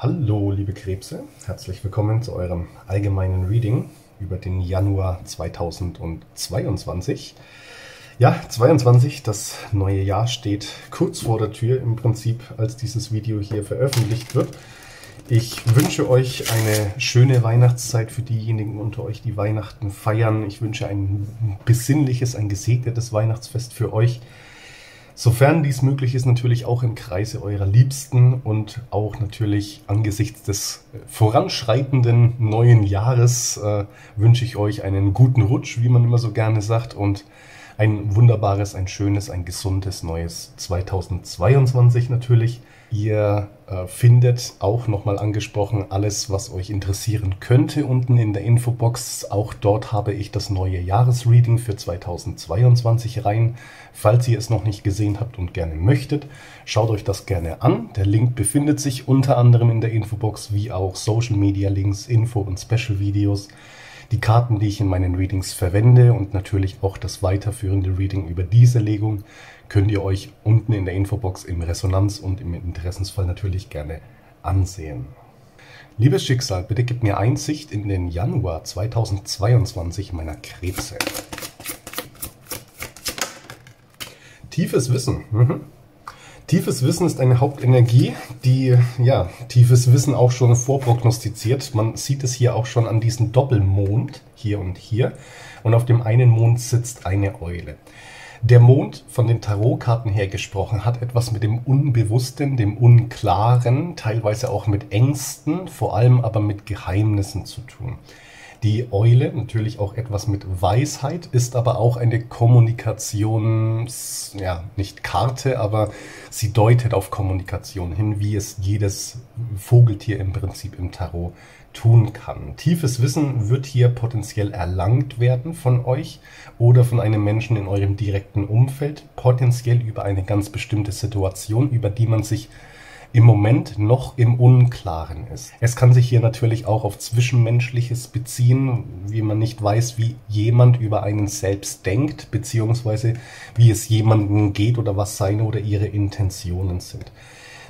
Hallo liebe Krebse, herzlich willkommen zu eurem allgemeinen Reading über den Januar 2022. Ja, 22, das neue Jahr steht kurz vor der Tür im Prinzip, als dieses Video hier veröffentlicht wird. Ich wünsche euch eine schöne Weihnachtszeit für diejenigen unter euch, die Weihnachten feiern. Ich wünsche ein besinnliches, ein gesegnetes Weihnachtsfest für euch. Sofern dies möglich ist, natürlich auch im Kreise eurer Liebsten und auch natürlich angesichts des voranschreitenden neuen Jahres äh, wünsche ich euch einen guten Rutsch, wie man immer so gerne sagt, und ein wunderbares, ein schönes, ein gesundes neues 2022 natürlich. Ihr äh, findet auch nochmal angesprochen alles, was euch interessieren könnte unten in der Infobox. Auch dort habe ich das neue Jahresreading für 2022 rein. Falls ihr es noch nicht gesehen habt und gerne möchtet, schaut euch das gerne an. Der Link befindet sich unter anderem in der Infobox, wie auch Social Media Links, Info und Special Videos. Die Karten, die ich in meinen Readings verwende und natürlich auch das weiterführende Reading über diese Legung könnt ihr euch unten in der Infobox im Resonanz- und im Interessensfall natürlich gerne ansehen. Liebes Schicksal, bitte gib mir Einsicht in den Januar 2022 meiner Krebse. Tiefes Wissen. Mhm. Tiefes Wissen ist eine Hauptenergie, die, ja, tiefes Wissen auch schon vorprognostiziert. Man sieht es hier auch schon an diesem Doppelmond, hier und hier. Und auf dem einen Mond sitzt eine Eule. Der Mond, von den Tarotkarten her gesprochen, hat etwas mit dem Unbewussten, dem Unklaren, teilweise auch mit Ängsten, vor allem aber mit Geheimnissen zu tun. Die Eule, natürlich auch etwas mit Weisheit, ist aber auch eine Kommunikations, ja, nicht Karte, aber sie deutet auf Kommunikation hin, wie es jedes Vogeltier im Prinzip im Tarot tun kann. Tiefes Wissen wird hier potenziell erlangt werden von euch oder von einem Menschen in eurem direkten Umfeld, potenziell über eine ganz bestimmte Situation, über die man sich im Moment noch im Unklaren ist. Es kann sich hier natürlich auch auf Zwischenmenschliches beziehen, wie man nicht weiß, wie jemand über einen selbst denkt, beziehungsweise wie es jemandem geht oder was seine oder ihre Intentionen sind.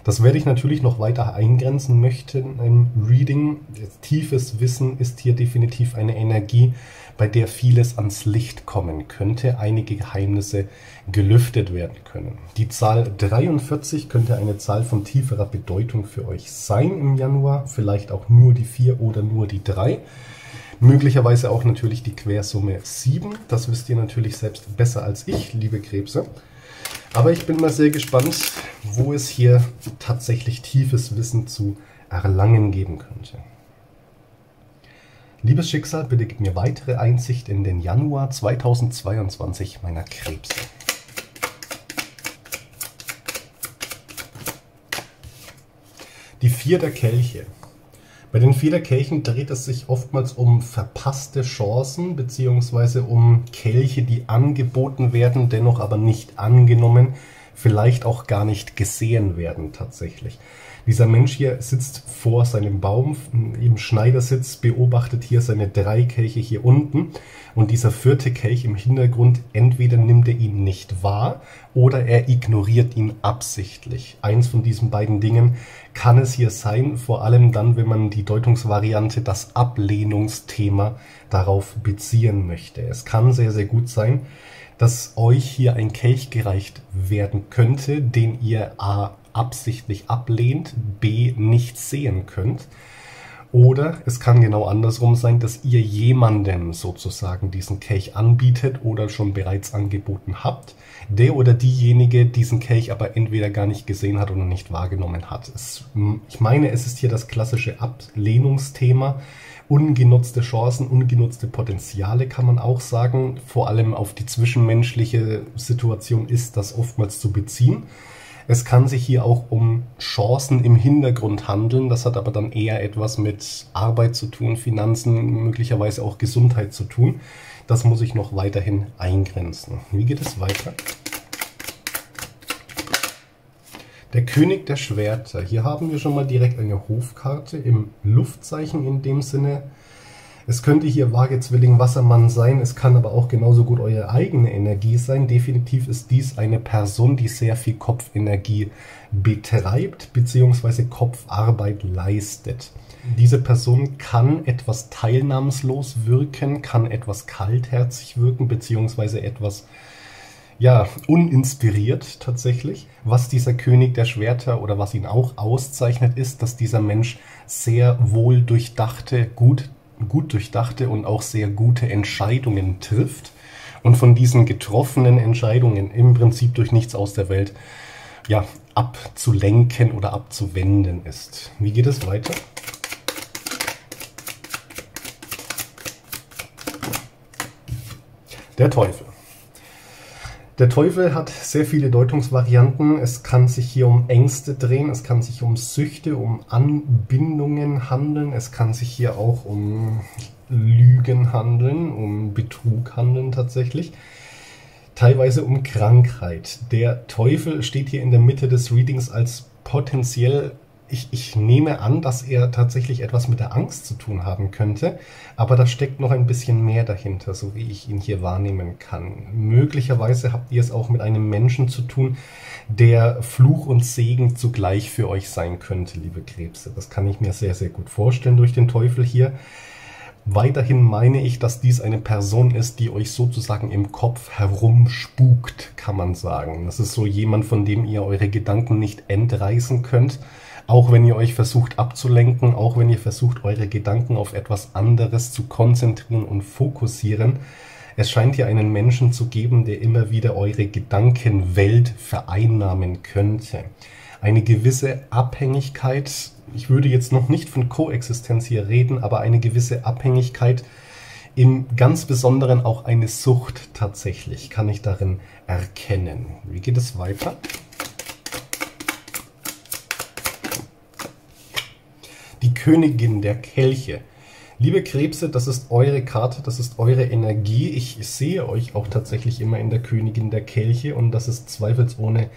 Das werde ich natürlich noch weiter eingrenzen möchten im Reading. Tiefes Wissen ist hier definitiv eine Energie, bei der vieles ans Licht kommen könnte, einige Geheimnisse gelüftet werden können. Die Zahl 43 könnte eine Zahl von tieferer Bedeutung für euch sein im Januar, vielleicht auch nur die 4 oder nur die 3. Möglicherweise auch natürlich die Quersumme 7. Das wisst ihr natürlich selbst besser als ich, liebe Krebse. Aber ich bin mal sehr gespannt, wo es hier tatsächlich tiefes Wissen zu erlangen geben könnte. Liebes Schicksal, bitte gib mir weitere Einsicht in den Januar 2022 meiner Krebse. Die vier der Kelche. Bei den Federkelchen dreht es sich oftmals um verpasste Chancen beziehungsweise um Kelche, die angeboten werden, dennoch aber nicht angenommen, vielleicht auch gar nicht gesehen werden tatsächlich. Dieser Mensch hier sitzt vor seinem Baum im Schneidersitz, beobachtet hier seine drei Kelche hier unten und dieser vierte Kelch im Hintergrund, entweder nimmt er ihn nicht wahr oder er ignoriert ihn absichtlich. Eins von diesen beiden Dingen kann es hier sein, vor allem dann, wenn man die Deutungsvariante, das Ablehnungsthema darauf beziehen möchte. Es kann sehr, sehr gut sein, dass euch hier ein Kelch gereicht werden könnte, den ihr A absichtlich ablehnt, b nicht sehen könnt. Oder es kann genau andersrum sein, dass ihr jemandem sozusagen diesen Kelch anbietet oder schon bereits angeboten habt, der oder diejenige diesen Kelch aber entweder gar nicht gesehen hat oder nicht wahrgenommen hat. Es, ich meine, es ist hier das klassische Ablehnungsthema. Ungenutzte Chancen, ungenutzte Potenziale kann man auch sagen. Vor allem auf die zwischenmenschliche Situation ist das oftmals zu beziehen. Es kann sich hier auch um Chancen im Hintergrund handeln. Das hat aber dann eher etwas mit Arbeit zu tun, Finanzen, möglicherweise auch Gesundheit zu tun. Das muss ich noch weiterhin eingrenzen. Wie geht es weiter? Der König der Schwerter. Hier haben wir schon mal direkt eine Hofkarte im Luftzeichen in dem Sinne. Es könnte hier Waage, Zwilling, Wassermann sein, es kann aber auch genauso gut eure eigene Energie sein. Definitiv ist dies eine Person, die sehr viel Kopfenergie betreibt bzw. Kopfarbeit leistet. Diese Person kann etwas teilnahmslos wirken, kann etwas kaltherzig wirken bzw. etwas ja, uninspiriert tatsächlich. Was dieser König der Schwerter oder was ihn auch auszeichnet, ist, dass dieser Mensch sehr wohl durchdachte, gut gut durchdachte und auch sehr gute Entscheidungen trifft und von diesen getroffenen Entscheidungen im Prinzip durch nichts aus der Welt ja, abzulenken oder abzuwenden ist. Wie geht es weiter? Der Teufel. Der Teufel hat sehr viele Deutungsvarianten. Es kann sich hier um Ängste drehen, es kann sich um Süchte, um Anbindungen handeln, es kann sich hier auch um Lügen handeln, um Betrug handeln tatsächlich. Teilweise um Krankheit. Der Teufel steht hier in der Mitte des Readings als potenziell ich, ich nehme an, dass er tatsächlich etwas mit der Angst zu tun haben könnte, aber da steckt noch ein bisschen mehr dahinter, so wie ich ihn hier wahrnehmen kann. Möglicherweise habt ihr es auch mit einem Menschen zu tun, der Fluch und Segen zugleich für euch sein könnte, liebe Krebse. Das kann ich mir sehr, sehr gut vorstellen durch den Teufel hier. Weiterhin meine ich, dass dies eine Person ist, die euch sozusagen im Kopf herumspukt, kann man sagen. Das ist so jemand, von dem ihr eure Gedanken nicht entreißen könnt auch wenn ihr euch versucht abzulenken, auch wenn ihr versucht, eure Gedanken auf etwas anderes zu konzentrieren und fokussieren, es scheint hier einen Menschen zu geben, der immer wieder eure Gedankenwelt vereinnahmen könnte. Eine gewisse Abhängigkeit, ich würde jetzt noch nicht von Koexistenz hier reden, aber eine gewisse Abhängigkeit, im ganz Besonderen auch eine Sucht tatsächlich, kann ich darin erkennen. Wie geht es weiter? Die Königin der Kelche. Liebe Krebse, das ist eure Karte, das ist eure Energie. Ich sehe euch auch tatsächlich immer in der Königin der Kelche und das ist zweifelsohne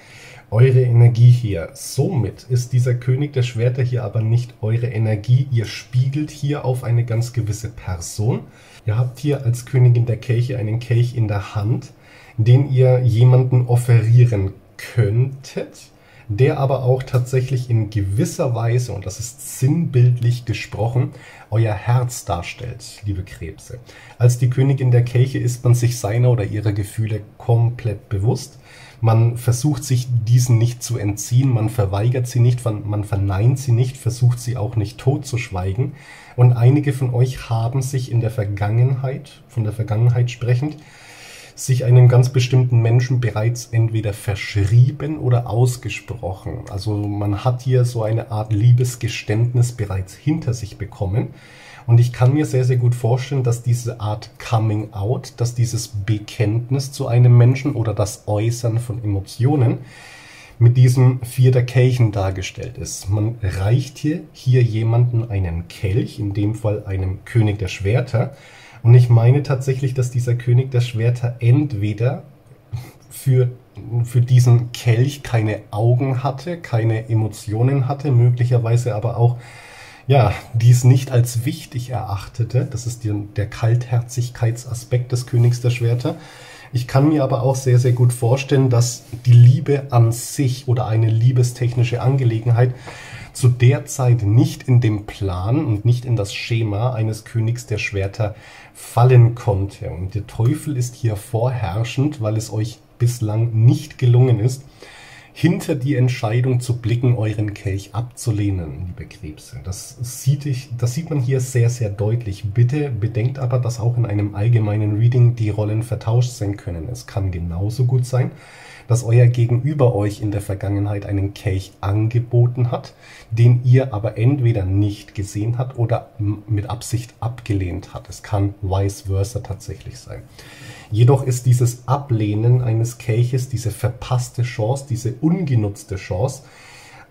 eure Energie hier. Somit ist dieser König der Schwerter hier aber nicht eure Energie. Ihr spiegelt hier auf eine ganz gewisse Person. Ihr habt hier als Königin der Kelche einen Kelch in der Hand, den ihr jemanden offerieren könntet der aber auch tatsächlich in gewisser Weise, und das ist sinnbildlich gesprochen, euer Herz darstellt, liebe Krebse. Als die Königin der Kelche ist man sich seiner oder ihrer Gefühle komplett bewusst. Man versucht sich diesen nicht zu entziehen, man verweigert sie nicht, man verneint sie nicht, versucht sie auch nicht totzuschweigen. Und einige von euch haben sich in der Vergangenheit, von der Vergangenheit sprechend, sich einem ganz bestimmten Menschen bereits entweder verschrieben oder ausgesprochen. Also man hat hier so eine Art Liebesgeständnis bereits hinter sich bekommen. Und ich kann mir sehr, sehr gut vorstellen, dass diese Art Coming Out, dass dieses Bekenntnis zu einem Menschen oder das Äußern von Emotionen mit diesem Vier der Kelchen dargestellt ist. Man reicht hier, hier jemanden einen Kelch, in dem Fall einem König der Schwerter, und ich meine tatsächlich, dass dieser König der Schwerter entweder für, für diesen Kelch keine Augen hatte, keine Emotionen hatte, möglicherweise aber auch ja, dies nicht als wichtig erachtete. Das ist die, der Kaltherzigkeitsaspekt des Königs der Schwerter. Ich kann mir aber auch sehr, sehr gut vorstellen, dass die Liebe an sich oder eine liebestechnische Angelegenheit zu der Zeit nicht in dem Plan und nicht in das Schema eines Königs der Schwerter fallen konnte. Und der Teufel ist hier vorherrschend, weil es euch bislang nicht gelungen ist, hinter die Entscheidung zu blicken, euren Kelch abzulehnen, liebe Krebse. Das sieht, ich, das sieht man hier sehr, sehr deutlich. Bitte bedenkt aber, dass auch in einem allgemeinen Reading die Rollen vertauscht sein können. Es kann genauso gut sein, dass euer Gegenüber euch in der Vergangenheit einen Kelch angeboten hat, den ihr aber entweder nicht gesehen habt oder mit Absicht abgelehnt hat. Es kann vice versa tatsächlich sein. Jedoch ist dieses Ablehnen eines Kelches, diese verpasste Chance, diese ungenutzte Chance,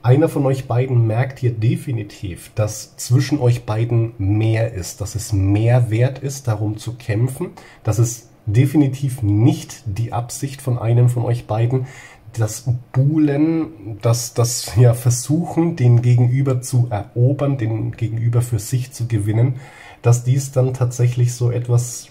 einer von euch beiden merkt hier definitiv, dass zwischen euch beiden mehr ist, dass es mehr wert ist, darum zu kämpfen, dass es definitiv nicht die Absicht von einem von euch beiden, das Buhlen, das, das ja, Versuchen, den Gegenüber zu erobern, den Gegenüber für sich zu gewinnen, dass dies dann tatsächlich so etwas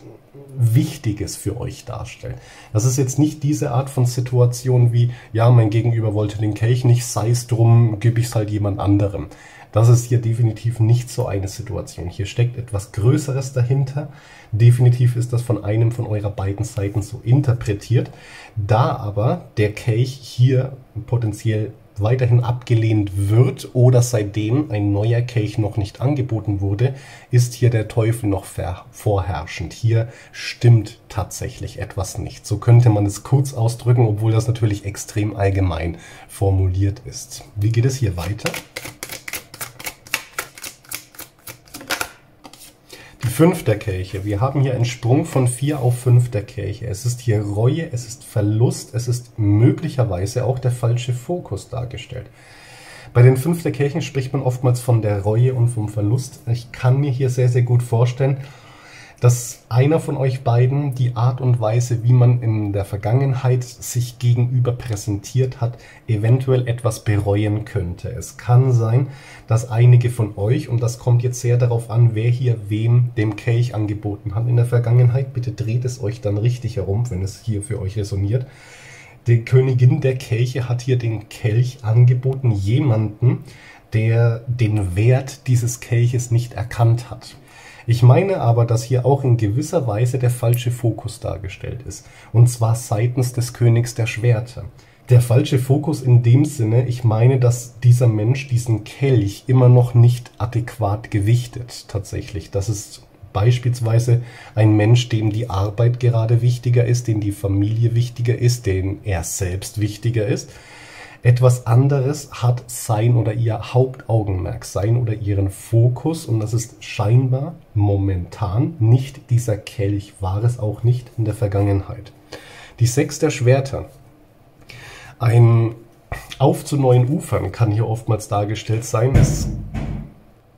Wichtiges für euch darstellt. Das ist jetzt nicht diese Art von Situation wie, ja, mein Gegenüber wollte den Kelch nicht, sei es drum, gebe ich es halt jemand anderem. Das ist hier definitiv nicht so eine Situation. Hier steckt etwas Größeres dahinter. Definitiv ist das von einem von eurer beiden Seiten so interpretiert. Da aber der Kelch hier potenziell weiterhin abgelehnt wird oder seitdem ein neuer Kelch noch nicht angeboten wurde, ist hier der Teufel noch vorherrschend. Hier stimmt tatsächlich etwas nicht. So könnte man es kurz ausdrücken, obwohl das natürlich extrem allgemein formuliert ist. Wie geht es hier weiter? Die fünf der Kelche. Wir haben hier einen Sprung von vier auf fünf der Kelche. Es ist hier Reue, es ist Verlust, es ist möglicherweise auch der falsche Fokus dargestellt. Bei den fünf der Kelchen spricht man oftmals von der Reue und vom Verlust. Ich kann mir hier sehr, sehr gut vorstellen, dass einer von euch beiden die Art und Weise, wie man in der Vergangenheit sich gegenüber präsentiert hat, eventuell etwas bereuen könnte. Es kann sein, dass einige von euch, und das kommt jetzt sehr darauf an, wer hier wem dem Kelch angeboten hat in der Vergangenheit, bitte dreht es euch dann richtig herum, wenn es hier für euch resoniert. Die Königin der Kelche hat hier den Kelch angeboten, jemanden, der den Wert dieses Kelches nicht erkannt hat. Ich meine aber, dass hier auch in gewisser Weise der falsche Fokus dargestellt ist. Und zwar seitens des Königs der Schwerter. Der falsche Fokus in dem Sinne, ich meine, dass dieser Mensch diesen Kelch immer noch nicht adäquat gewichtet, tatsächlich. Das ist beispielsweise ein Mensch, dem die Arbeit gerade wichtiger ist, dem die Familie wichtiger ist, dem er selbst wichtiger ist etwas anderes hat sein oder ihr Hauptaugenmerk, sein oder ihren Fokus und das ist scheinbar momentan nicht dieser Kelch, war es auch nicht in der Vergangenheit. Die Sechs der Schwerter. Ein Auf zu neuen Ufern kann hier oftmals dargestellt sein.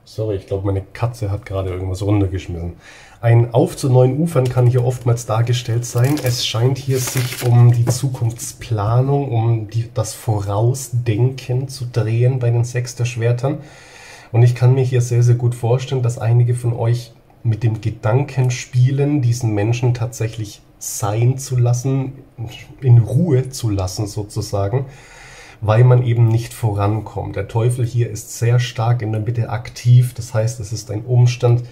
Sorry, ich glaube, meine Katze hat gerade irgendwas runtergeschmissen. Ein Auf zu neuen Ufern kann hier oftmals dargestellt sein. Es scheint hier sich um die Zukunftsplanung, um die, das Vorausdenken zu drehen bei den Sechster-Schwertern. Und ich kann mir hier sehr, sehr gut vorstellen, dass einige von euch mit dem Gedanken spielen, diesen Menschen tatsächlich sein zu lassen, in Ruhe zu lassen sozusagen weil man eben nicht vorankommt. Der Teufel hier ist sehr stark in der Mitte aktiv, das heißt, es ist ein Umstand,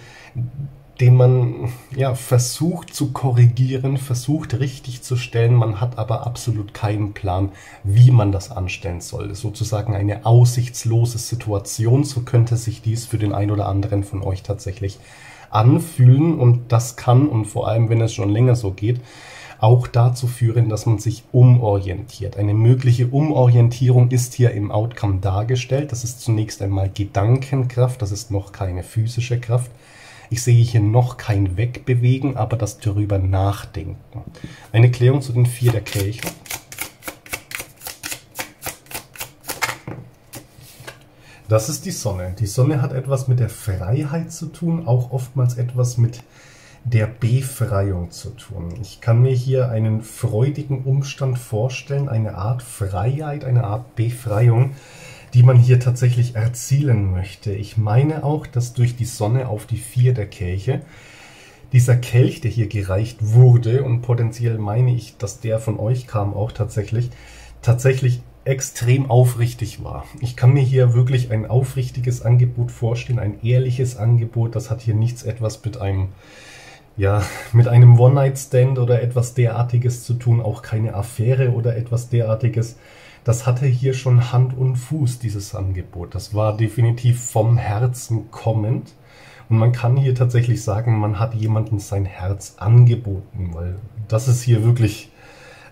den man ja, versucht zu korrigieren, versucht richtig zu stellen, man hat aber absolut keinen Plan, wie man das anstellen soll. Sozusagen eine aussichtslose Situation, so könnte sich dies für den einen oder anderen von euch tatsächlich anfühlen und das kann und vor allem, wenn es schon länger so geht, auch dazu führen, dass man sich umorientiert. Eine mögliche Umorientierung ist hier im Outcome dargestellt. Das ist zunächst einmal Gedankenkraft, das ist noch keine physische Kraft. Ich sehe hier noch kein Wegbewegen, aber das darüber nachdenken. Eine Klärung zu den vier der Kelche. Das ist die Sonne. Die Sonne hat etwas mit der Freiheit zu tun, auch oftmals etwas mit der Befreiung zu tun. Ich kann mir hier einen freudigen Umstand vorstellen, eine Art Freiheit, eine Art Befreiung, die man hier tatsächlich erzielen möchte. Ich meine auch, dass durch die Sonne auf die vier der Kelche dieser Kelch, der hier gereicht wurde, und potenziell meine ich, dass der von euch kam auch tatsächlich, tatsächlich extrem aufrichtig war. Ich kann mir hier wirklich ein aufrichtiges Angebot vorstellen, ein ehrliches Angebot. Das hat hier nichts etwas mit einem ja, mit einem One-Night-Stand oder etwas derartiges zu tun, auch keine Affäre oder etwas derartiges. Das hatte hier schon Hand und Fuß, dieses Angebot. Das war definitiv vom Herzen kommend. Und man kann hier tatsächlich sagen, man hat jemandem sein Herz angeboten, weil das ist hier wirklich,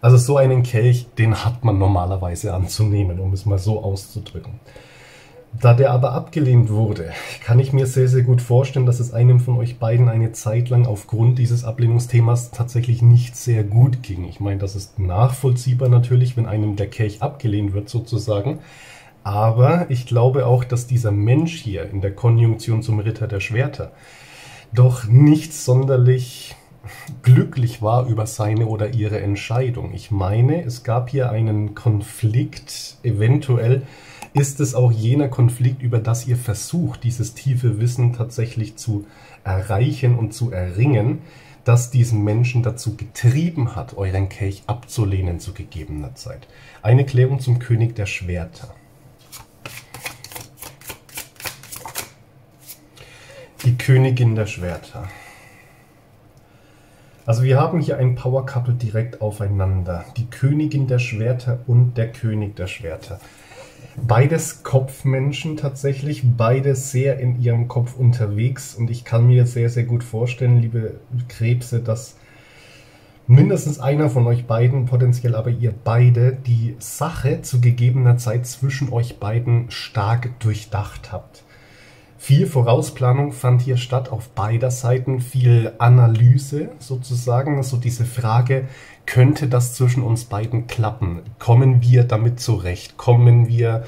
also so einen Kelch, den hat man normalerweise anzunehmen, um es mal so auszudrücken. Da der aber abgelehnt wurde, kann ich mir sehr, sehr gut vorstellen, dass es einem von euch beiden eine Zeit lang aufgrund dieses Ablehnungsthemas tatsächlich nicht sehr gut ging. Ich meine, das ist nachvollziehbar natürlich, wenn einem der Kelch abgelehnt wird sozusagen. Aber ich glaube auch, dass dieser Mensch hier in der Konjunktion zum Ritter der Schwerter doch nicht sonderlich glücklich war über seine oder ihre Entscheidung. Ich meine, es gab hier einen Konflikt, eventuell ist es auch jener Konflikt, über das ihr versucht, dieses tiefe Wissen tatsächlich zu erreichen und zu erringen, das diesen Menschen dazu getrieben hat, euren Kelch abzulehnen zu gegebener Zeit. Eine Klärung zum König der Schwerter. Die Königin der Schwerter. Also wir haben hier ein Power Couple direkt aufeinander. Die Königin der Schwerter und der König der Schwerter. Beides Kopfmenschen tatsächlich, beide sehr in ihrem Kopf unterwegs und ich kann mir sehr, sehr gut vorstellen, liebe Krebse, dass mindestens einer von euch beiden, potenziell aber ihr beide, die Sache zu gegebener Zeit zwischen euch beiden stark durchdacht habt. Viel Vorausplanung fand hier statt auf beider Seiten, viel Analyse sozusagen, so also diese Frage, könnte das zwischen uns beiden klappen? Kommen wir damit zurecht? Kommen wir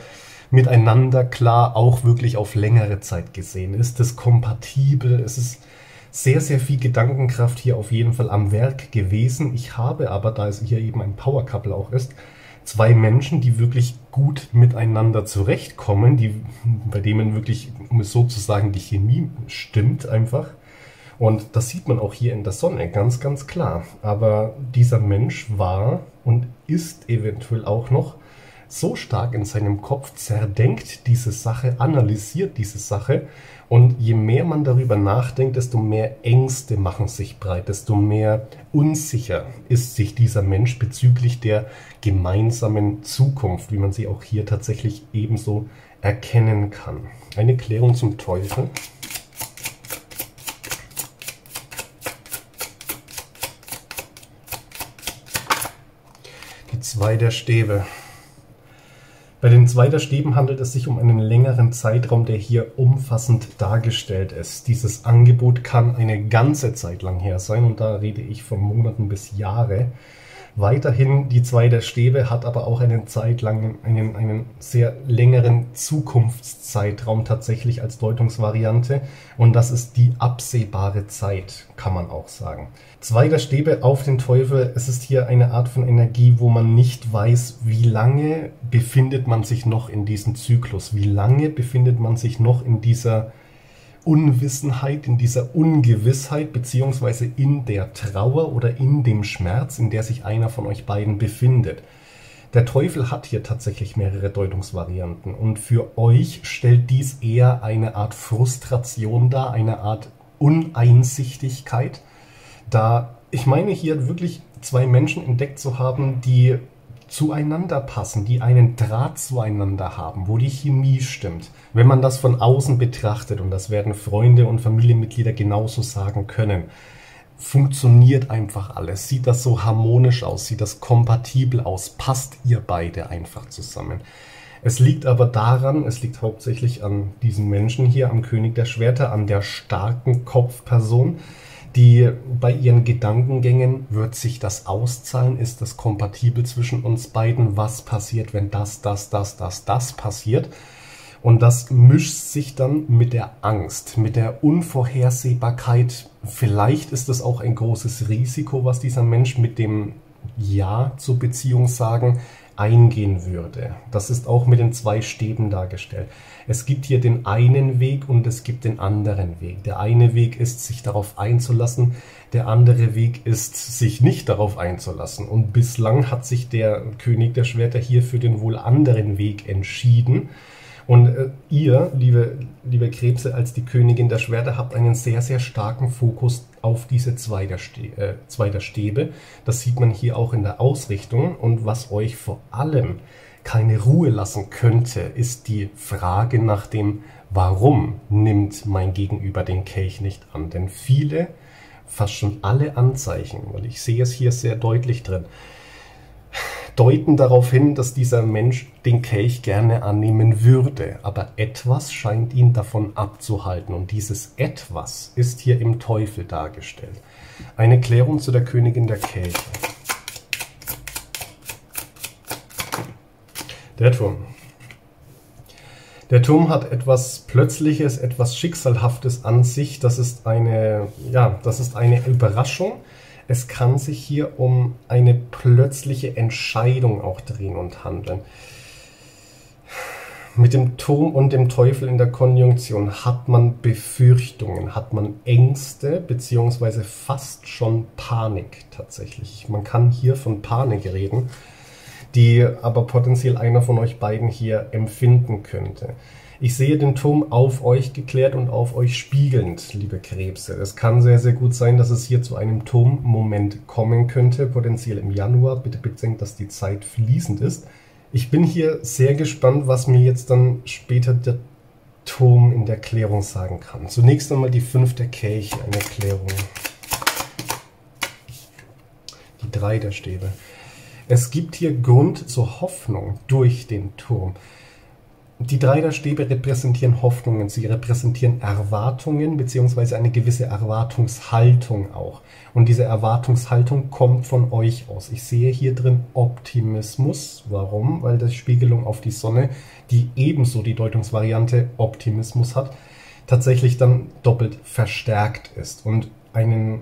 miteinander klar, auch wirklich auf längere Zeit gesehen? Ist es kompatibel? Es ist sehr, sehr viel Gedankenkraft hier auf jeden Fall am Werk gewesen. Ich habe aber, da es hier eben ein Power Couple auch ist, zwei Menschen, die wirklich gut miteinander zurechtkommen, die, bei denen wirklich, um es so zu sagen, die Chemie stimmt einfach. Und das sieht man auch hier in der Sonne ganz, ganz klar. Aber dieser Mensch war und ist eventuell auch noch so stark in seinem Kopf, zerdenkt diese Sache, analysiert diese Sache. Und je mehr man darüber nachdenkt, desto mehr Ängste machen sich breit, desto mehr unsicher ist sich dieser Mensch bezüglich der gemeinsamen Zukunft, wie man sie auch hier tatsächlich ebenso erkennen kann. Eine Klärung zum Teufel. Die zwei der Stäbe. Bei den Zweiterstäben handelt es sich um einen längeren Zeitraum, der hier umfassend dargestellt ist. Dieses Angebot kann eine ganze Zeit lang her sein und da rede ich von Monaten bis Jahre. Weiterhin die zweite Stäbe hat aber auch einen zeitlangen, einen, einen sehr längeren Zukunftszeitraum tatsächlich als Deutungsvariante und das ist die absehbare Zeit, kann man auch sagen. Zweiter Stäbe auf den Teufel, es ist hier eine Art von Energie, wo man nicht weiß, wie lange befindet man sich noch in diesem Zyklus, wie lange befindet man sich noch in dieser Unwissenheit, in dieser Ungewissheit, beziehungsweise in der Trauer oder in dem Schmerz, in der sich einer von euch beiden befindet. Der Teufel hat hier tatsächlich mehrere Deutungsvarianten und für euch stellt dies eher eine Art Frustration dar, eine Art Uneinsichtigkeit, da ich meine hier wirklich zwei Menschen entdeckt zu haben, die zueinander passen, die einen Draht zueinander haben, wo die Chemie stimmt. Wenn man das von außen betrachtet, und das werden Freunde und Familienmitglieder genauso sagen können, funktioniert einfach alles. Sieht das so harmonisch aus? Sieht das kompatibel aus? Passt ihr beide einfach zusammen? Es liegt aber daran, es liegt hauptsächlich an diesem Menschen hier, am König der Schwerter, an der starken Kopfperson, die bei ihren Gedankengängen wird sich das auszahlen, ist das kompatibel zwischen uns beiden, was passiert, wenn das, das, das, das, das passiert. Und das mischt sich dann mit der Angst, mit der Unvorhersehbarkeit. Vielleicht ist es auch ein großes Risiko, was dieser Mensch mit dem Ja zur Beziehung sagen eingehen würde. Das ist auch mit den zwei Stäben dargestellt. Es gibt hier den einen Weg und es gibt den anderen Weg. Der eine Weg ist, sich darauf einzulassen, der andere Weg ist, sich nicht darauf einzulassen. Und bislang hat sich der König der Schwerter hier für den wohl anderen Weg entschieden. Und äh, ihr, liebe, liebe Krebse, als die Königin der Schwerter, habt einen sehr, sehr starken Fokus auf diese zwei der, äh. Das sieht man hier auch in der Ausrichtung. Und was euch vor allem keine Ruhe lassen könnte, ist die Frage nach dem, warum nimmt mein Gegenüber den Kelch nicht an? Denn viele, fast schon alle Anzeichen, weil ich sehe es hier sehr deutlich drin, deuten darauf hin, dass dieser Mensch den Kelch gerne annehmen würde, aber etwas scheint ihn davon abzuhalten und dieses etwas ist hier im Teufel dargestellt. Eine Klärung zu der Königin der Kelche. Der Turm. Der Turm hat etwas Plötzliches, etwas Schicksalhaftes an sich. Das ist eine, ja, das ist eine Überraschung. Es kann sich hier um eine plötzliche Entscheidung auch drehen und handeln. Mit dem Turm und dem Teufel in der Konjunktion hat man Befürchtungen, hat man Ängste, beziehungsweise fast schon Panik tatsächlich. Man kann hier von Panik reden die aber potenziell einer von euch beiden hier empfinden könnte. Ich sehe den Turm auf euch geklärt und auf euch spiegelnd, liebe Krebse. Es kann sehr, sehr gut sein, dass es hier zu einem Turmmoment kommen könnte, potenziell im Januar. Bitte bedenkt, dass die Zeit fließend ist. Ich bin hier sehr gespannt, was mir jetzt dann später der Turm in der Klärung sagen kann. Zunächst einmal die fünfte Kelch, eine Klärung. Die drei der Stäbe. Es gibt hier Grund zur Hoffnung durch den Turm. Die drei der Stäbe repräsentieren Hoffnungen, sie repräsentieren Erwartungen beziehungsweise eine gewisse Erwartungshaltung auch. Und diese Erwartungshaltung kommt von euch aus. Ich sehe hier drin Optimismus. Warum? Weil das Spiegelung auf die Sonne, die ebenso die Deutungsvariante Optimismus hat, tatsächlich dann doppelt verstärkt ist und einen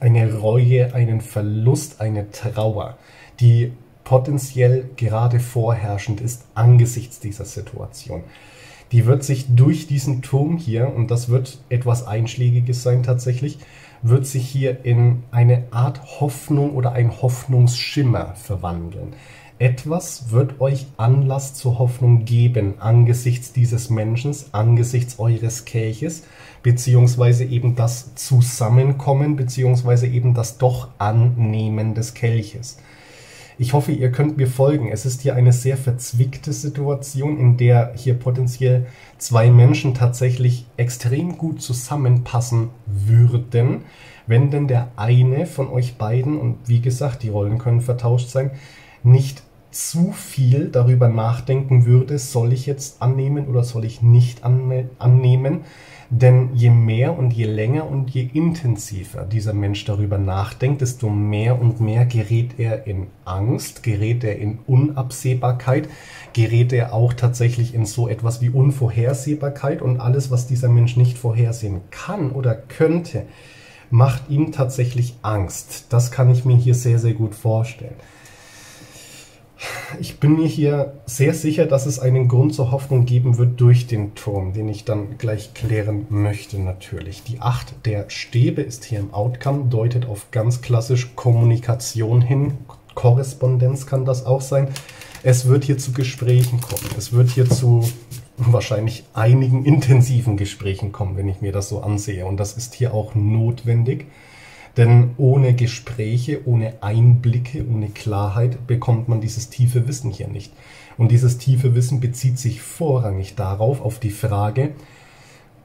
eine Reue, einen Verlust, eine Trauer, die potenziell gerade vorherrschend ist angesichts dieser Situation. Die wird sich durch diesen Turm hier, und das wird etwas Einschlägiges sein tatsächlich, wird sich hier in eine Art Hoffnung oder ein Hoffnungsschimmer verwandeln. Etwas wird euch Anlass zur Hoffnung geben angesichts dieses Menschen, angesichts eures Kelches, beziehungsweise eben das Zusammenkommen, beziehungsweise eben das doch Annehmen des Kelches. Ich hoffe, ihr könnt mir folgen. Es ist hier eine sehr verzwickte Situation, in der hier potenziell zwei Menschen tatsächlich extrem gut zusammenpassen würden, wenn denn der eine von euch beiden, und wie gesagt, die Rollen können vertauscht sein, nicht zu viel darüber nachdenken würde, soll ich jetzt annehmen oder soll ich nicht annehmen. Denn je mehr und je länger und je intensiver dieser Mensch darüber nachdenkt, desto mehr und mehr gerät er in Angst, gerät er in Unabsehbarkeit, gerät er auch tatsächlich in so etwas wie Unvorhersehbarkeit und alles, was dieser Mensch nicht vorhersehen kann oder könnte, macht ihm tatsächlich Angst. Das kann ich mir hier sehr, sehr gut vorstellen ich bin mir hier sehr sicher, dass es einen Grund zur Hoffnung geben wird durch den Turm, den ich dann gleich klären möchte natürlich. Die 8 der Stäbe ist hier im Outcome, deutet auf ganz klassisch Kommunikation hin. Korrespondenz kann das auch sein. Es wird hier zu Gesprächen kommen. Es wird hier zu wahrscheinlich einigen intensiven Gesprächen kommen, wenn ich mir das so ansehe. Und das ist hier auch notwendig denn ohne Gespräche, ohne Einblicke, ohne Klarheit bekommt man dieses tiefe Wissen hier nicht. Und dieses tiefe Wissen bezieht sich vorrangig darauf, auf die Frage,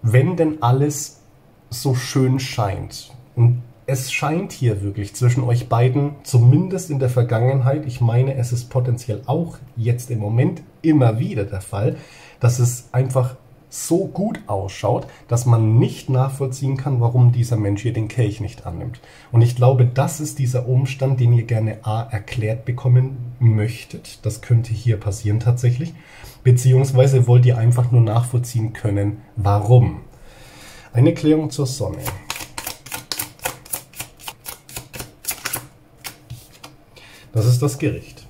wenn denn alles so schön scheint und es scheint hier wirklich zwischen euch beiden, zumindest in der Vergangenheit, ich meine, es ist potenziell auch jetzt im Moment immer wieder der Fall, dass es einfach so gut ausschaut, dass man nicht nachvollziehen kann, warum dieser Mensch hier den Kelch nicht annimmt. Und ich glaube, das ist dieser Umstand, den ihr gerne A erklärt bekommen möchtet. Das könnte hier passieren tatsächlich. Beziehungsweise wollt ihr einfach nur nachvollziehen können, warum. Eine Klärung zur Sonne. Das ist das Gericht.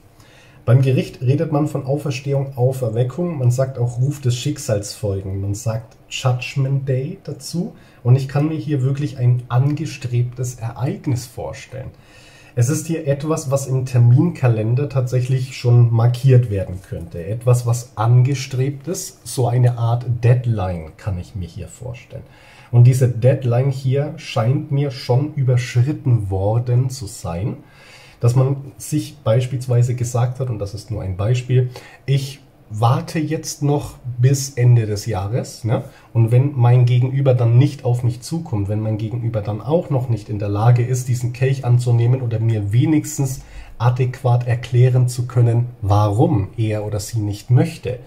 Beim Gericht redet man von Auferstehung, Auferweckung. Man sagt auch Ruf des Schicksals folgen. Man sagt Judgment Day dazu. Und ich kann mir hier wirklich ein angestrebtes Ereignis vorstellen. Es ist hier etwas, was im Terminkalender tatsächlich schon markiert werden könnte. Etwas, was angestrebt ist. So eine Art Deadline kann ich mir hier vorstellen. Und diese Deadline hier scheint mir schon überschritten worden zu sein dass man sich beispielsweise gesagt hat, und das ist nur ein Beispiel, ich warte jetzt noch bis Ende des Jahres. Ne? Und wenn mein Gegenüber dann nicht auf mich zukommt, wenn mein Gegenüber dann auch noch nicht in der Lage ist, diesen Kelch anzunehmen oder mir wenigstens adäquat erklären zu können, warum er oder sie nicht möchte.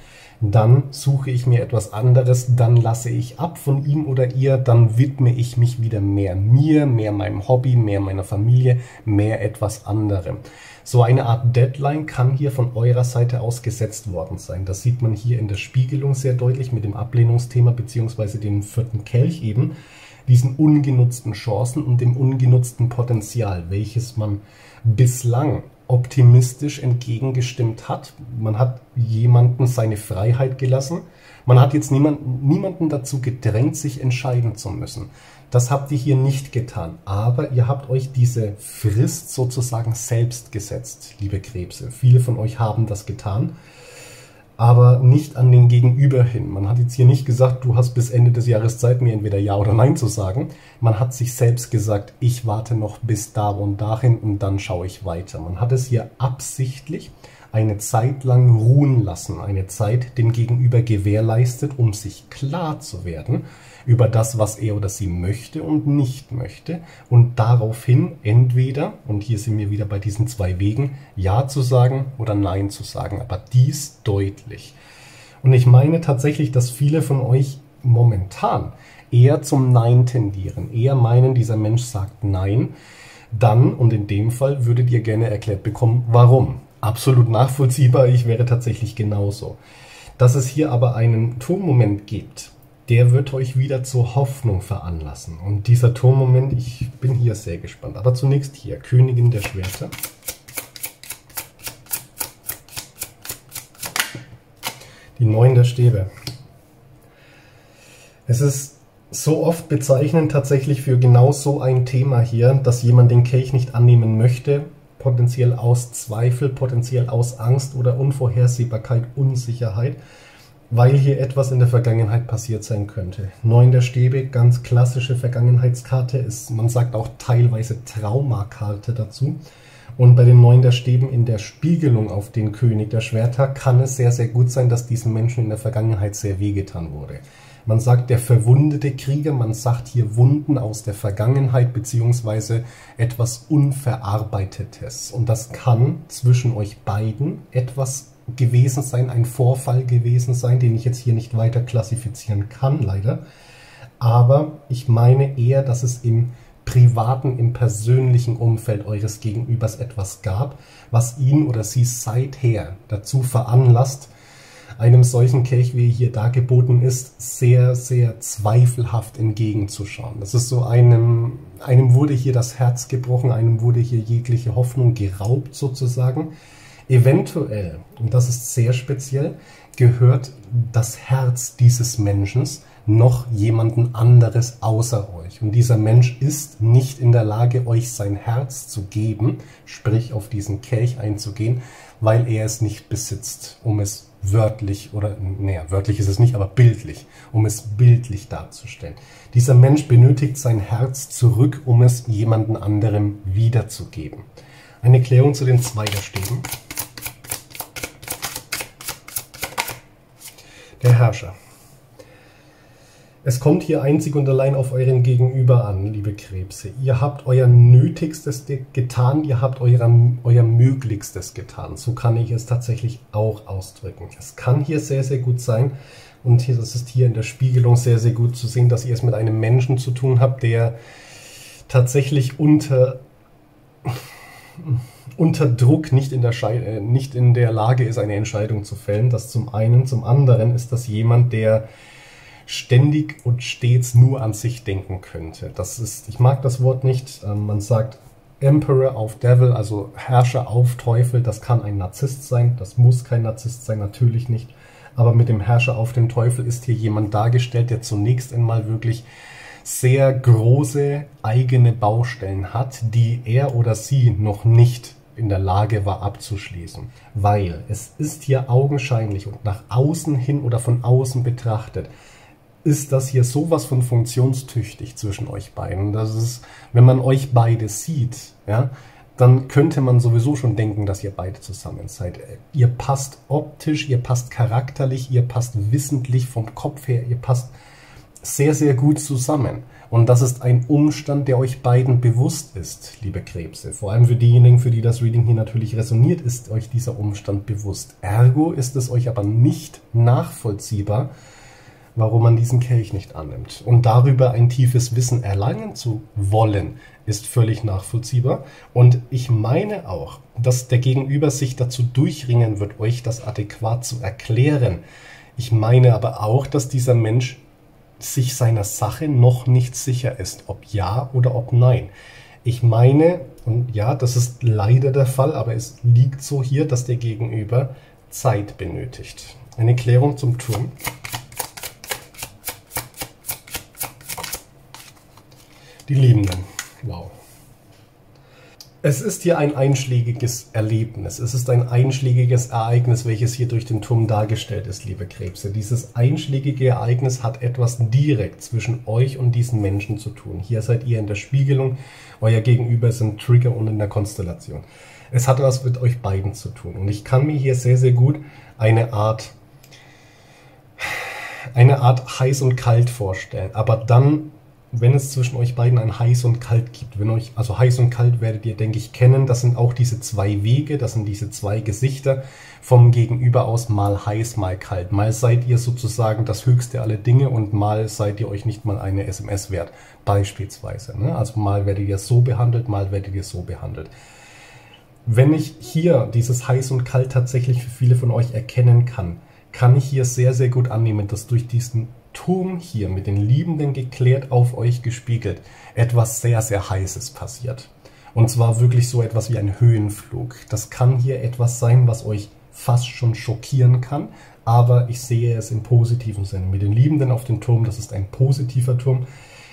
Dann suche ich mir etwas anderes, dann lasse ich ab von ihm oder ihr, dann widme ich mich wieder mehr mir, mehr meinem Hobby, mehr meiner Familie, mehr etwas anderem. So eine Art Deadline kann hier von eurer Seite aus gesetzt worden sein. Das sieht man hier in der Spiegelung sehr deutlich mit dem Ablehnungsthema beziehungsweise dem vierten Kelch eben diesen ungenutzten Chancen und dem ungenutzten Potenzial, welches man bislang optimistisch entgegengestimmt hat. Man hat jemanden seine Freiheit gelassen. Man hat jetzt niemand, niemanden dazu gedrängt, sich entscheiden zu müssen. Das habt ihr hier nicht getan. Aber ihr habt euch diese Frist sozusagen selbst gesetzt, liebe Krebse. Viele von euch haben das getan aber nicht an den Gegenüber hin. Man hat jetzt hier nicht gesagt, du hast bis Ende des Jahres Zeit, mir entweder Ja oder Nein zu sagen. Man hat sich selbst gesagt, ich warte noch bis da und dahin und dann schaue ich weiter. Man hat es hier absichtlich eine Zeit lang ruhen lassen, eine Zeit dem Gegenüber gewährleistet, um sich klar zu werden über das, was er oder sie möchte und nicht möchte und daraufhin entweder, und hier sind wir wieder bei diesen zwei Wegen, Ja zu sagen oder Nein zu sagen, aber dies deutlich. Und ich meine tatsächlich, dass viele von euch momentan eher zum Nein tendieren, eher meinen, dieser Mensch sagt Nein, dann und in dem Fall würdet ihr gerne erklärt bekommen, warum absolut nachvollziehbar. Ich wäre tatsächlich genauso. Dass es hier aber einen Turmmoment gibt, der wird euch wieder zur Hoffnung veranlassen. Und dieser Turmmoment, ich bin hier sehr gespannt. Aber zunächst hier, Königin der Schwerter. Die Neun der Stäbe. Es ist so oft bezeichnend tatsächlich für genau so ein Thema hier, dass jemand den Kelch nicht annehmen möchte, potenziell aus Zweifel, potenziell aus Angst oder Unvorhersehbarkeit, Unsicherheit, weil hier etwas in der Vergangenheit passiert sein könnte. Neun der Stäbe, ganz klassische Vergangenheitskarte, ist, man sagt auch teilweise Traumakarte dazu. Und bei den Neun der Stäben in der Spiegelung auf den König der Schwerter kann es sehr, sehr gut sein, dass diesem Menschen in der Vergangenheit sehr wehgetan wurde. Man sagt der verwundete Krieger, man sagt hier Wunden aus der Vergangenheit beziehungsweise etwas Unverarbeitetes. Und das kann zwischen euch beiden etwas gewesen sein, ein Vorfall gewesen sein, den ich jetzt hier nicht weiter klassifizieren kann, leider. Aber ich meine eher, dass es im privaten, im persönlichen Umfeld eures Gegenübers etwas gab, was ihn oder sie seither dazu veranlasst, einem solchen Kelch, wie hier dargeboten ist, sehr, sehr zweifelhaft entgegenzuschauen. Das ist so einem, einem wurde hier das Herz gebrochen, einem wurde hier jegliche Hoffnung geraubt sozusagen. Eventuell, und das ist sehr speziell, gehört das Herz dieses Menschen noch jemanden anderes außer euch. Und dieser Mensch ist nicht in der Lage, euch sein Herz zu geben, sprich auf diesen Kelch einzugehen, weil er es nicht besitzt, um es wörtlich oder, naja, wörtlich ist es nicht, aber bildlich, um es bildlich darzustellen. Dieser Mensch benötigt sein Herz zurück, um es jemanden anderem wiederzugeben. Eine Klärung zu den Zweierstäben. Der Herrscher. Es kommt hier einzig und allein auf euren Gegenüber an, liebe Krebse. Ihr habt euer Nötigstes getan, ihr habt euer, euer Möglichstes getan. So kann ich es tatsächlich auch ausdrücken. Es kann hier sehr, sehr gut sein, und das ist hier in der Spiegelung sehr, sehr gut zu sehen, dass ihr es mit einem Menschen zu tun habt, der tatsächlich unter, unter Druck nicht in, der äh, nicht in der Lage ist, eine Entscheidung zu fällen. Das zum einen. Zum anderen ist das jemand, der ständig und stets nur an sich denken könnte. Das ist, ich mag das Wort nicht. Ähm, man sagt Emperor auf Devil, also Herrscher auf Teufel. Das kann ein Narzisst sein. Das muss kein Narzisst sein, natürlich nicht. Aber mit dem Herrscher auf dem Teufel ist hier jemand dargestellt, der zunächst einmal wirklich sehr große eigene Baustellen hat, die er oder sie noch nicht in der Lage war abzuschließen. Weil es ist hier augenscheinlich und nach außen hin oder von außen betrachtet ist das hier sowas von funktionstüchtig zwischen euch beiden. Das ist, wenn man euch beide sieht, ja, dann könnte man sowieso schon denken, dass ihr beide zusammen seid. Ihr passt optisch, ihr passt charakterlich, ihr passt wissentlich vom Kopf her, ihr passt sehr, sehr gut zusammen. Und das ist ein Umstand, der euch beiden bewusst ist, liebe Krebse. Vor allem für diejenigen, für die das Reading hier natürlich resoniert, ist euch dieser Umstand bewusst. Ergo ist es euch aber nicht nachvollziehbar, warum man diesen Kelch nicht annimmt. Und darüber ein tiefes Wissen erlangen zu wollen, ist völlig nachvollziehbar. Und ich meine auch, dass der Gegenüber sich dazu durchringen wird, euch das adäquat zu erklären. Ich meine aber auch, dass dieser Mensch sich seiner Sache noch nicht sicher ist, ob ja oder ob nein. Ich meine, und ja, das ist leider der Fall, aber es liegt so hier, dass der Gegenüber Zeit benötigt. Eine Klärung zum Turm. Die Liebenden. Wow. Es ist hier ein einschlägiges Erlebnis. Es ist ein einschlägiges Ereignis, welches hier durch den Turm dargestellt ist, liebe Krebse. Dieses einschlägige Ereignis hat etwas direkt zwischen euch und diesen Menschen zu tun. Hier seid ihr in der Spiegelung, euer Gegenüber ist im Trigger und in der Konstellation. Es hat was mit euch beiden zu tun. Und ich kann mir hier sehr, sehr gut eine Art, eine Art heiß und kalt vorstellen. Aber dann wenn es zwischen euch beiden ein heiß und kalt gibt, wenn euch, also heiß und kalt werdet ihr, denke ich, kennen, das sind auch diese zwei Wege, das sind diese zwei Gesichter vom Gegenüber aus, mal heiß, mal kalt. Mal seid ihr sozusagen das höchste aller Dinge und mal seid ihr euch nicht mal eine SMS wert, beispielsweise. Ne? Also mal werdet ihr so behandelt, mal werdet ihr so behandelt. Wenn ich hier dieses heiß und kalt tatsächlich für viele von euch erkennen kann, kann ich hier sehr, sehr gut annehmen, dass durch diesen Turm hier mit den Liebenden geklärt auf euch gespiegelt etwas sehr, sehr Heißes passiert. Und zwar wirklich so etwas wie ein Höhenflug. Das kann hier etwas sein, was euch fast schon schockieren kann, aber ich sehe es im positiven Sinne. Mit den Liebenden auf dem Turm, das ist ein positiver Turm.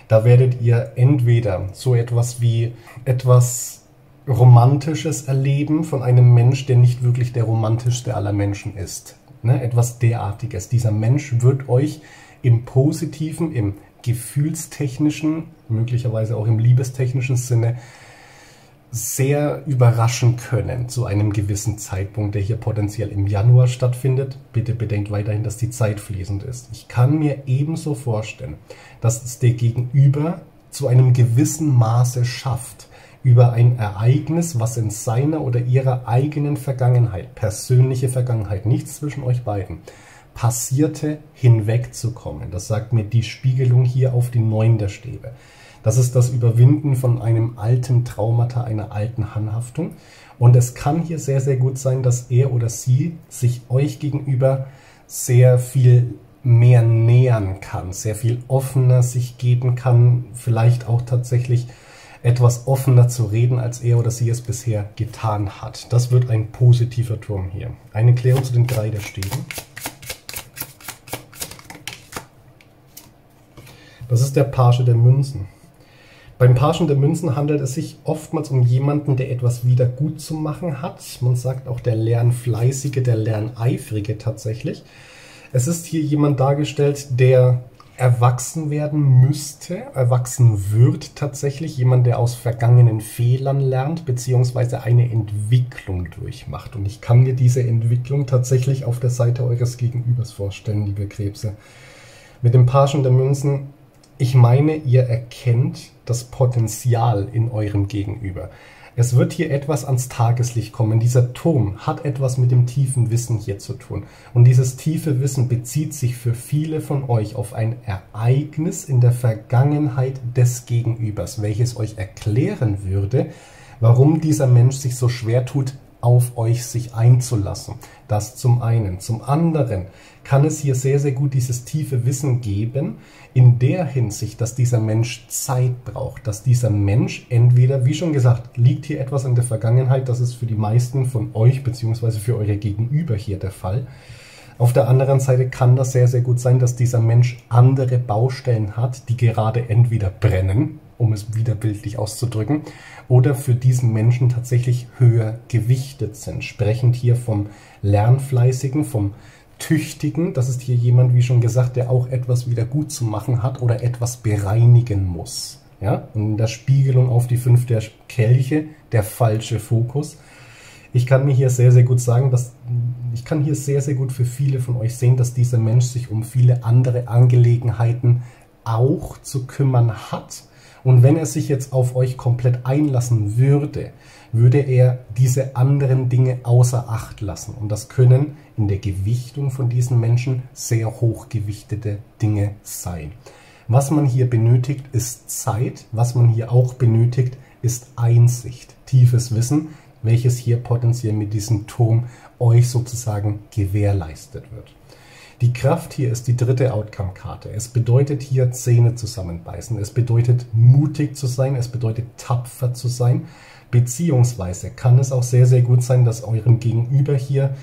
Da werdet ihr entweder so etwas wie etwas Romantisches erleben von einem Mensch, der nicht wirklich der romantischste aller Menschen ist. Ne? Etwas derartiges. Dieser Mensch wird euch im positiven, im gefühlstechnischen, möglicherweise auch im liebestechnischen Sinne sehr überraschen können zu einem gewissen Zeitpunkt, der hier potenziell im Januar stattfindet. Bitte bedenkt weiterhin, dass die Zeit fließend ist. Ich kann mir ebenso vorstellen, dass es der Gegenüber zu einem gewissen Maße schafft, über ein Ereignis, was in seiner oder ihrer eigenen Vergangenheit, persönliche Vergangenheit, nichts zwischen euch beiden, Passierte hinwegzukommen. Das sagt mir die Spiegelung hier auf die Neun der Stäbe. Das ist das Überwinden von einem alten Traumata, einer alten Anhaftung. Und es kann hier sehr, sehr gut sein, dass er oder sie sich euch gegenüber sehr viel mehr nähern kann, sehr viel offener sich geben kann, vielleicht auch tatsächlich etwas offener zu reden, als er oder sie es bisher getan hat. Das wird ein positiver Turm hier. Eine Klärung zu den drei der Stäben. Das ist der Page der Münzen. Beim Pagen der Münzen handelt es sich oftmals um jemanden, der etwas wieder gut zu machen hat. Man sagt auch der Lernfleißige, der Lerneifrige tatsächlich. Es ist hier jemand dargestellt, der erwachsen werden müsste, erwachsen wird tatsächlich, jemand, der aus vergangenen Fehlern lernt, beziehungsweise eine Entwicklung durchmacht. Und ich kann mir diese Entwicklung tatsächlich auf der Seite eures Gegenübers vorstellen, liebe Krebse. Mit dem Pagen der Münzen ich meine, ihr erkennt das Potenzial in eurem Gegenüber. Es wird hier etwas ans Tageslicht kommen. Dieser Turm hat etwas mit dem tiefen Wissen hier zu tun. Und dieses tiefe Wissen bezieht sich für viele von euch auf ein Ereignis in der Vergangenheit des Gegenübers, welches euch erklären würde, warum dieser Mensch sich so schwer tut, auf euch sich einzulassen. Das zum einen. Zum anderen kann es hier sehr, sehr gut dieses tiefe Wissen geben, in der Hinsicht, dass dieser Mensch Zeit braucht, dass dieser Mensch entweder, wie schon gesagt, liegt hier etwas in der Vergangenheit, das ist für die meisten von euch beziehungsweise für eure Gegenüber hier der Fall. Auf der anderen Seite kann das sehr, sehr gut sein, dass dieser Mensch andere Baustellen hat, die gerade entweder brennen, um es wieder bildlich auszudrücken, oder für diesen Menschen tatsächlich höher gewichtet sind. Sprechend hier vom Lernfleißigen, vom Tüchtigen, das ist hier jemand, wie schon gesagt, der auch etwas wieder gut zu machen hat oder etwas bereinigen muss. Ja? Und in der Spiegelung auf die fünf der Kelche der falsche Fokus. Ich kann mir hier sehr, sehr gut sagen, dass ich kann hier sehr, sehr gut für viele von euch sehen, dass dieser Mensch sich um viele andere Angelegenheiten auch zu kümmern hat. Und wenn er sich jetzt auf euch komplett einlassen würde, würde er diese anderen Dinge außer Acht lassen. Und das können in der Gewichtung von diesen Menschen sehr hochgewichtete Dinge sein. Was man hier benötigt, ist Zeit. Was man hier auch benötigt, ist Einsicht, tiefes Wissen, welches hier potenziell mit diesem Turm euch sozusagen gewährleistet wird. Die Kraft hier ist die dritte Outcome-Karte. Es bedeutet hier Zähne zusammenbeißen. Es bedeutet mutig zu sein. Es bedeutet tapfer zu sein. Beziehungsweise kann es auch sehr, sehr gut sein, dass eurem Gegenüber hier,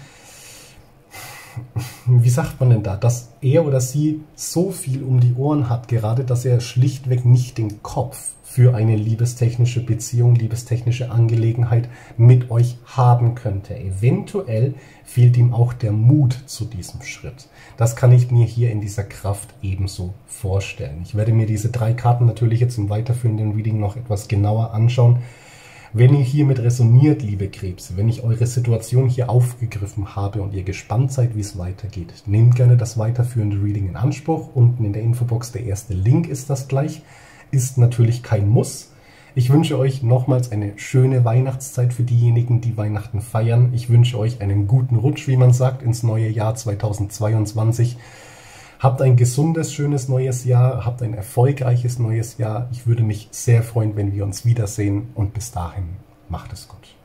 wie sagt man denn da, dass er oder sie so viel um die Ohren hat, gerade dass er schlichtweg nicht den Kopf für eine liebestechnische Beziehung, liebestechnische Angelegenheit mit euch haben könnte. Eventuell fehlt ihm auch der Mut zu diesem Schritt. Das kann ich mir hier in dieser Kraft ebenso vorstellen. Ich werde mir diese drei Karten natürlich jetzt im weiterführenden Reading noch etwas genauer anschauen. Wenn ihr hiermit resoniert, liebe Krebse, wenn ich eure Situation hier aufgegriffen habe und ihr gespannt seid, wie es weitergeht, nehmt gerne das weiterführende Reading in Anspruch. Unten in der Infobox der erste Link ist das gleich. Ist natürlich kein Muss. Ich wünsche euch nochmals eine schöne Weihnachtszeit für diejenigen, die Weihnachten feiern. Ich wünsche euch einen guten Rutsch, wie man sagt, ins neue Jahr 2022. Habt ein gesundes, schönes neues Jahr, habt ein erfolgreiches neues Jahr. Ich würde mich sehr freuen, wenn wir uns wiedersehen und bis dahin macht es gut.